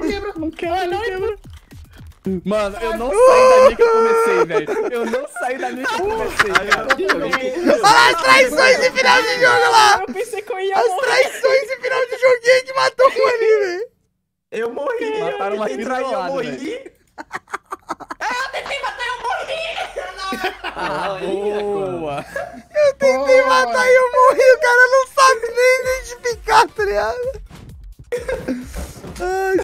não quebra. Não quebra, não quebra. Mano, eu não saí da que eu comecei, velho. Eu não saí da que eu comecei. Olha lá as traições de final de jogo lá! Eu pensei que eu ia As traições de final de jogo joguinho que matou com ele, velho! Eu morri. Mataram uma ah, eu tentei matar, eu morri. Ah, boa. Eu tentei matar e eu morri, o cara não sabe nem identificar, tá ligado?